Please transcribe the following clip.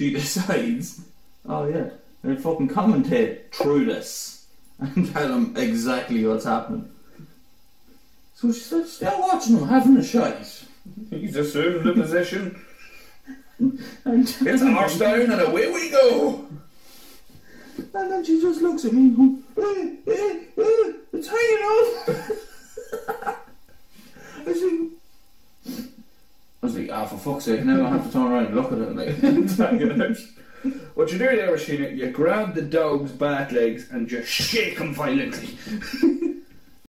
she decides, oh yeah, I'll fucking commentate through this and tell them exactly what's happening. So she said, still watching him having a shite. He's assumed the position. And, It's arse down and away we go. and then she just looks at me and was like, ah, for fuck's sake, now I have to turn around and look at it. Like. What you do there, Rashina, you grab the dog's back legs and just shake him violently.